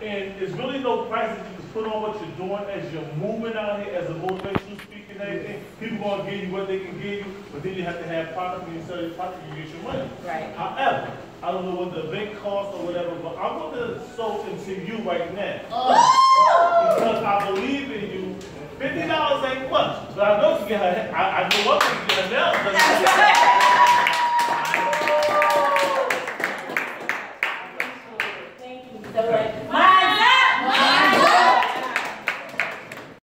And there's really no price that you can put on what you're doing as you're moving out here as a motivational speaker and everything. People gonna give you what they can give you, but then you have to have product and you sell your product and you get your money. Right. However, I don't know what the event costs or whatever, but I'm gonna soak into you right now. Because I believe in you. Fifty dollars ain't much, but I know you get her. I, I know what you get her nails done. Thank you so much.